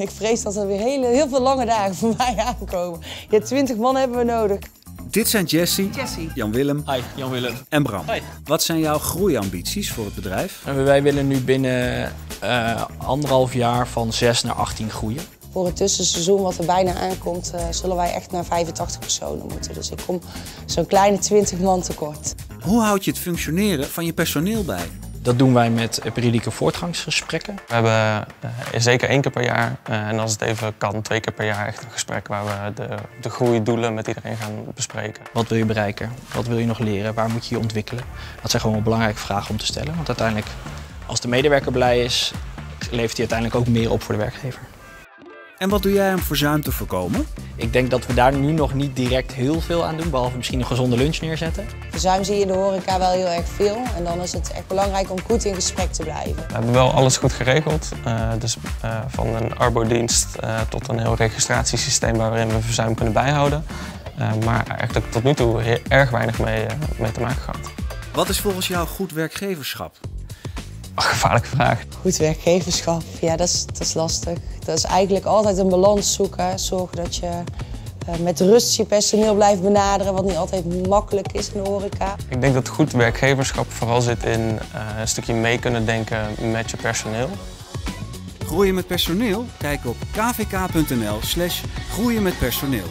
Ik vrees dat er weer hele, heel veel lange dagen voor mij aankomen. Ja, 20 man hebben we nodig. Dit zijn Jesse, Jan-Willem Hi, Jan-Willem. en Bram. Hi. Wat zijn jouw groeiambities voor het bedrijf? En wij willen nu binnen eh, anderhalf jaar van 6 naar 18 groeien. Voor het tussenseizoen wat er bijna aankomt, eh, zullen wij echt naar 85 personen moeten. Dus ik kom zo'n kleine 20 man tekort. Hoe houd je het functioneren van je personeel bij? Dat doen wij met periodieke voortgangsgesprekken. We hebben eh, zeker één keer per jaar, eh, en als het even kan, twee keer per jaar echt een gesprek waar we de, de groeidoelen met iedereen gaan bespreken. Wat wil je bereiken? Wat wil je nog leren? Waar moet je je ontwikkelen? Dat zijn gewoon wel belangrijke vragen om te stellen. Want uiteindelijk, als de medewerker blij is, levert hij uiteindelijk ook meer op voor de werkgever. En wat doe jij om verzuim te voorkomen? Ik denk dat we daar nu nog niet direct heel veel aan doen, behalve misschien een gezonde lunch neerzetten. Verzuim zie je in de horeca wel heel erg veel. En dan is het echt belangrijk om goed in gesprek te blijven. We hebben wel alles goed geregeld, eh, dus eh, van een arbodienst eh, tot een heel registratiesysteem waarin we verzuim kunnen bijhouden. Eh, maar eigenlijk tot nu toe heel erg weinig mee, eh, mee te maken gehad. Wat is volgens jou goed werkgeverschap? Gevaarlijke vraag. Goed werkgeverschap, ja, dat is, dat is lastig. Dat is eigenlijk altijd een balans zoeken. Zorgen dat je eh, met rust je personeel blijft benaderen, wat niet altijd makkelijk is in de horeca. Ik denk dat goed werkgeverschap vooral zit in eh, een stukje mee kunnen denken met je personeel. Groeien met personeel? Kijk op kvk.nl slash groeien met personeel.